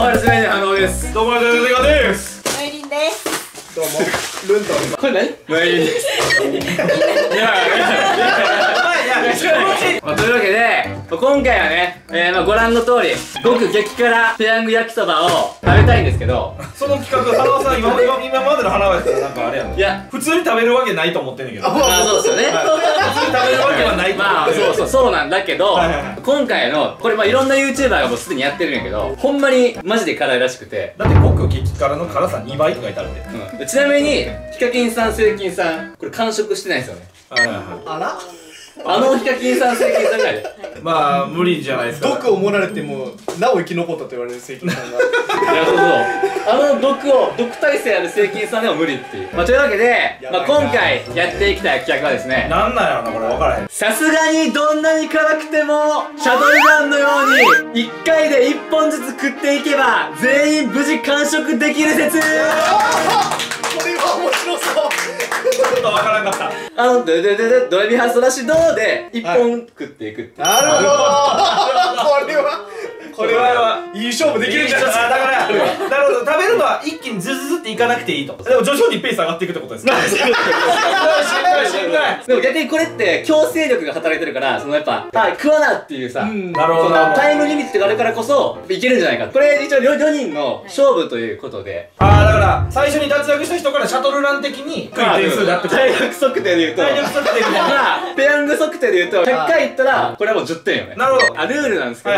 もハルスメインのです。どうもレガです。マイリンです。どうも。ルントンこれ何？マイリンです。いやいやいや。まあ、というわけで、まあ今回はね、えー、まあご覧の通り僕激辛ペヤング焼きそばを食べたいんですけどその企画花輪さん今今今までの花輪やったらなんかあれやんいや普通に食べるわけないと思ってんねんけど。あまあそうですよね普通に食べるわけはないと思まあってるそうそうそうなんだけど、はいはいはい。今回のこれまあいろんな YouTuber がもうすでにやってるんやけどほんまにマジで辛いらしくて、だって僕激辛の辛さ2倍とか書いてあるんでうん。でちなみにヒカキンさんセイキンさんこれ完食してないんですよね。はいはいはあら？あのヒカキンさんセイキンさんぐらい。で いまあ無理じゃないですか。毒を盛られてもなお生き残ったと言われる関さんが。いやそうそうあの毒を毒耐性あるセイキンさんでも無理っていう、まあ、というわけで、まあ、今回やっていきたい企画はですね。なんなんやろなこれ。分からへん。さすがにどんなに辛くてもシャトルガンのように1回で1本ずつ食っていけば全員無事完食できる説。これは面白そうちょっと分からんかった。あのドゥドゥドゥドゥドレミファソラシドーで1本食っていくっていう、なるほど。これはこれはいい勝負できるんじゃないですだから。なるほど食べるのは一気にズズズっていかなくていいと。でも徐々にペース上がっていくってことですね。しんどいしんどい。でも逆にこれって強制力が働いてるからそのやっぱはい食わなっていうさ、うんなるほどタイムリミットがあるからこそいけるんじゃないか。これ一応 4, 4人の勝負ということで、ああだから最初に脱落した人からシャトルラン的に食い点数だって体力測定で言うと。体力測定みたいなまあペヤング測定で言うと100回いったらこれはもう10点よね。なるほど。あルールなんですけど、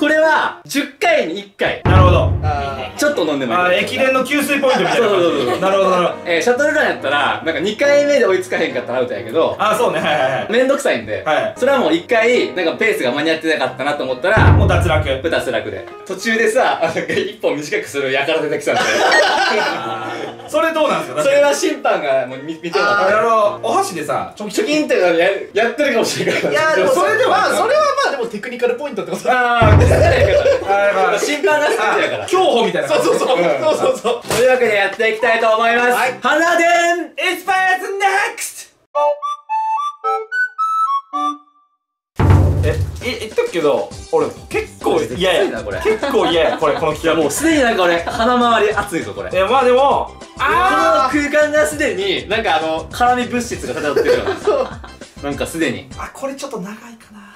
これは10回に1回。なるほど。あちょっと飲んでもいい駅伝の給水ポイントみたいな感そうそうそうそう。じなるほどなるほど。えー、シャトルランやったらなんか2回目で追いつかへんかったらアウトやけどあーそうね。はいはいはい。めんどくさいんで、はい。それはもう1回なんかペースが間に合ってなかったなと思ったらもう脱落。プタス楽で。途中でさなんか1本短くするやから出てきたんで それどうなんですか？それは審判がもう見見てもらってあのお箸でさちょチョキ。ンってややってるかもしれない。からいやでもそれではまあそれはまあでもテクニカルポイントってこと。ああ、気づから。審判が好きだから。競歩みたいなそうそうそう。うん。そうそうそう。というわけでやっていきたいと思います。はい。花伝。エスパイアーズネクスええ言っとくけど俺結構嫌やきついなこれ。結構嫌やこれこのいや企画もうすでになんか俺、鼻周り熱いぞ、これ。こいやまあでものあ空間がすでに、なんかあの、辛味物質が漂ってるような。なんかすでに。ーあこれちょっと長いかな。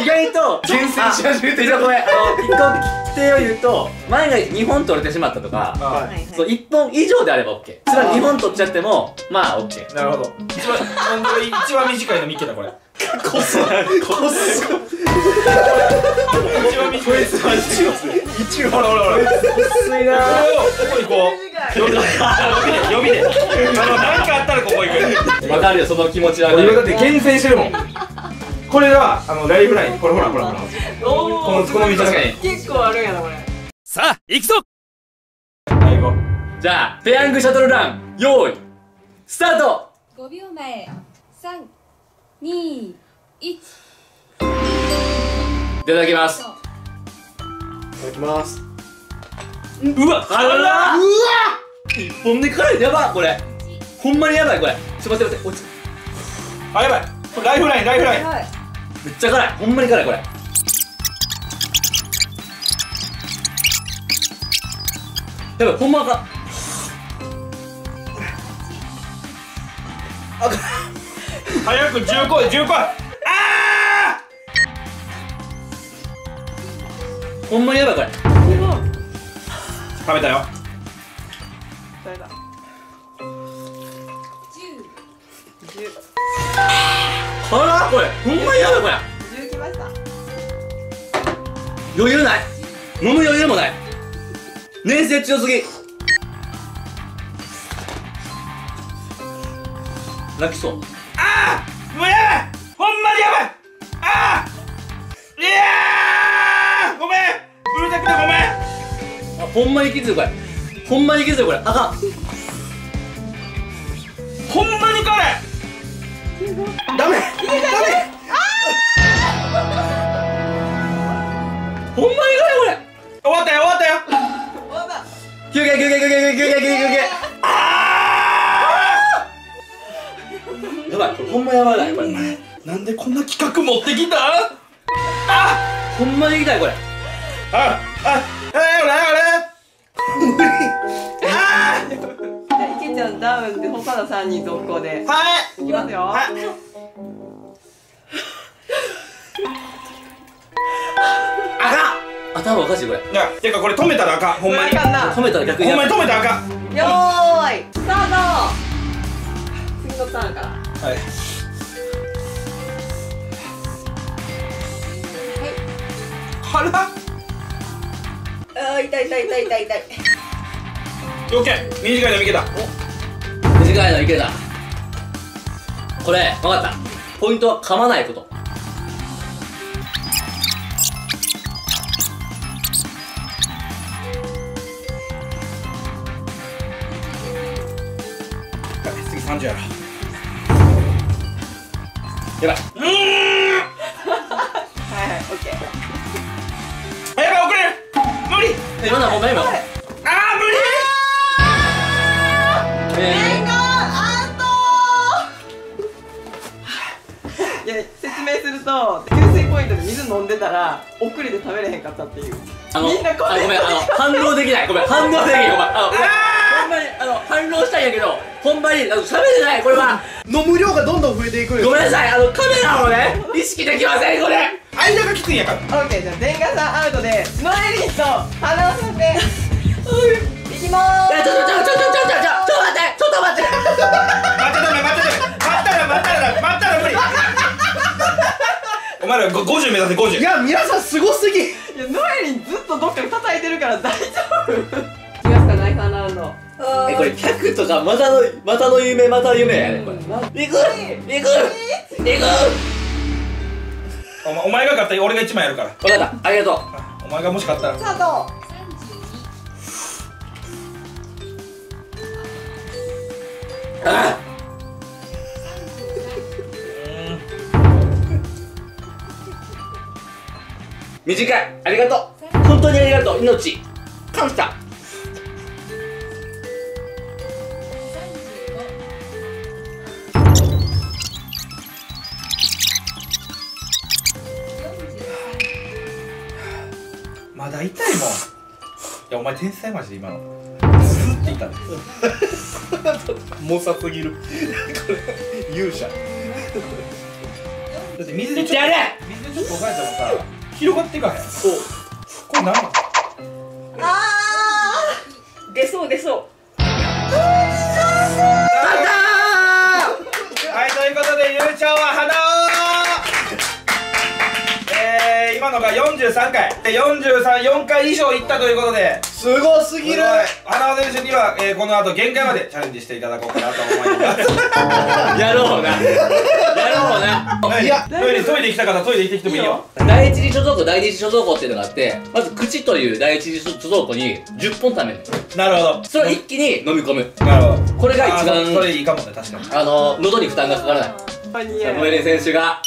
意外と、厳選し始めてる。ごめん、あの、一個規定を言うと、万が一2本取れてしまったとか、あははい。そう、1本以上であれば OK。それは2本取っちゃっても、まあ OK。なるほど。一番一番短いの見っけたこれこすこす一番短いやつ一応ほらほらほら薄いなこここにこう予備で。予備で。何かあったらここ行くわかるよ、その気持ちは。俺だって厳選してるもんこれはあのライフラインこれほらほらほらこのこの道確かに。結構あるやなこれ。さあ行くぞはい行こじゃあ、ペヤングシャトルラン、用意、スタート5秒前3 2 1いただきます。いただきます。ううわあららうわ一本で辛いやばいこれ。ほんまにやばいこれ。ちょっと待って待って落ち。あやばい。ライフラインライフライン。はい。めっちゃ辛い。ほんまに辛いこれ。やばいほんまか早く10個10個。あほんまにやばいこれー食べたよ。誰だ。10辛いこれほんまにやばいこれ十来ました。余裕ない。飲む余裕もない。粘性強すぎ。泣きそうあもうやばいほんまにやばいあーいやー。ごめんうる。さくてごめんあほんまにきついこれほんまにきついこれあかん。ほんまに辛いダメほんまに辛いこれ終わったよ。終わったよ。休憩休憩休憩休憩休憩休憩。ほんまやばないこれなんでこんな企画持ってきたほんまに痛いこれ。ああえー、俺俺あじゃあ池ちゃんダウンで他の三人続行でーはいいきますよはいあかん頭おかしいこれいやてかこれ止めたらあかんほんまにかんな止めたら逆にほんまに止めたらあかんよーいスタート次のターンからはい。辛っあー痛い痛い痛い痛い痛い。オッケー短いのいけた。短いのいけた。これ分かった。ポイントは噛まないこと。次30やろやばい。うーん。はいはいオッケー。あやばい遅れる。無理。え今のはほんまに今あー無理。えいや説明すると給水ポイントで水飲んでたら遅れて食べれへんかったっていう。ー、あのみんなこれあごめんあの反応できない。ごめん反応できない。ごめんあのあの反応したいんやけどほんまにあの喋れない。これは。飲む量がどんどん増えていくごめんなさいあのカメラをね意識できませんこれ。間がきついんやから。オッケーじゃあ電ガさんアウトでノエリンと花尾さんで。い。きまーすえちょちょちょちょちょちょちょちょ待ってちょっと待って待って待って待って待ったら待ったら待ったら無理お前らご50目指せい50や皆さんすごすぎいやノエリンずっとどっかで叩いてるから大丈夫えこれ100とかまたのまたの夢また夢やねこれ。うんな行く！行く！行く！お前お前が勝ったら俺が1枚やるから。分かった。ありがとう。お前がもし勝ったら。スタートあ短い。ありがとう。本当にありがとう。命。感謝まだ痛いもんいやお前天才マジで今の。スーっていった猛者すぎる。これ勇者。だって水でちょっと水でちょっと押さえたらさ広がっていかへんそう。これ何なの？あー。出そう出そう。はい、ということで優勝は花尾今のが43回。434回以上いったということで。すごすぎる。花尾選手には、えー、この後限界までチャレンジしていただこうかなと思います。やろうな。やろうな。はい。いや。トイレトイレ行きた方はトイレ行ってきてもいいよ。第一次貯蔵庫第二次貯蔵庫っていうのがあってまず口という第一次貯蔵庫に10本貯める。なるほど。それを一気に飲み込む。なるほど。これが一番それいいかもね確かに。あの喉に負担がかからない。あ似合うサムエレ選手が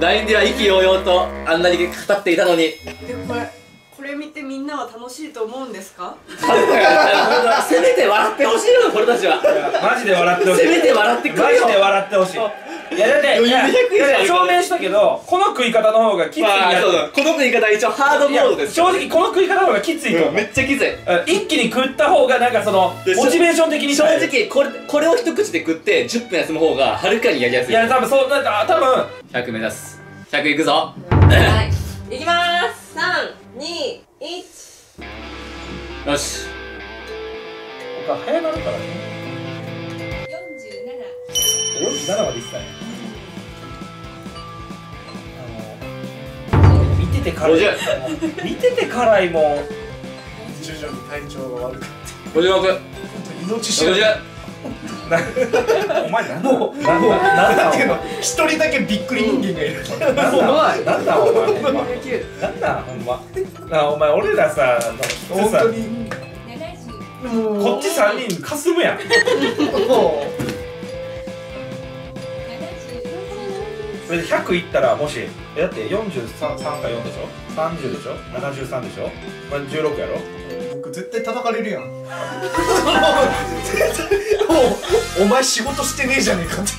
LINE では意気揚々とあんなに語っていたのに。でもこれこれ見てみんなは楽しいと思うんですか？せめて笑ってほしいの俺たちは。マジで笑ってほしい。せめて笑ってくマジれよで笑ってほしい。いやだっていや余裕で100以上あるいや証明したけどこの食い方の方がきついんまあこの言い方は一応ハードモードです正直この食い方の方がきついと思う。めっちゃきつい。一気に食った方がなんかそのでモチベーション的に正直これこれを一口で食って10分休む方がはるかにやりやすい。いや多分そうなんか多分100目指す。100いくぞ。はい。いきまーす三二一よし。早なるからね。47 47までいってたね。見てて辛い。50見てて辛いもん。徐々に体調が悪く。56命知らず。60お前なんだもうなんていうの？一人だけびっくり人間がいる。なんだなんだお前ほんま九なんだほんま。なお前俺らさ本当に。70こっち3人かすむやん。もそれで100いったらもしえだって43か4でしょ？30でしょ？73でしょ、まあ、16やろ？ク絶対叩かれるやん。お前仕事してねえじゃねえかって。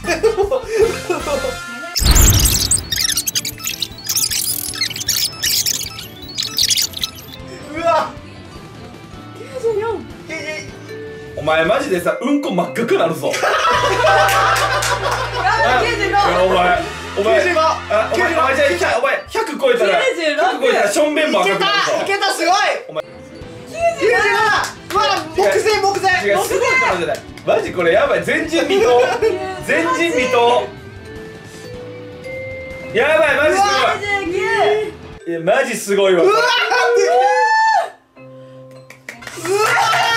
うわ。お前マジでさうんこ真っ赤くなるぞ。お前お前95あお前お前じゃあお前100超えたら100超えたらションべンバーくなるいけたすごい。お前97うわ目前目前違うすごいことじゃないマジこれやばい。前人未到。前人未到。やばいマジすごい。いやマジすごいわ。うわーす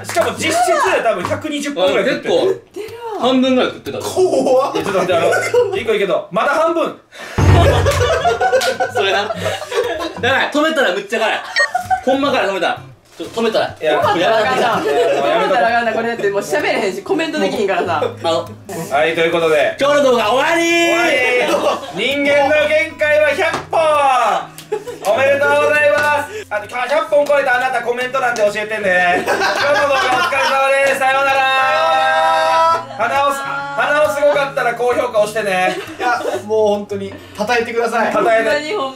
やしかも実質で多分120本ぐらい食って結る構半分ぐらい食ってた。ぞ怖っ。ちょっと待ってあの 一個いいけどまだ半分。それな。やばい止めたらむっちゃ辛い。ほんまから止めた。らちょっと止めたら。いや止めたらあかんな。もうやめたらあかんな。これだってもう喋れへんしコメントできへんからさ。あのはいということで。今日の動画終わり終わり人間の限界は100本おめでとうございます。あと100本超えたあなたコメント欄で教えてね。今日の動画お疲れ様です。さようなら。鼻をす鼻をすごかったら高評価押してね。いやもう本当に叩いてください。叩いて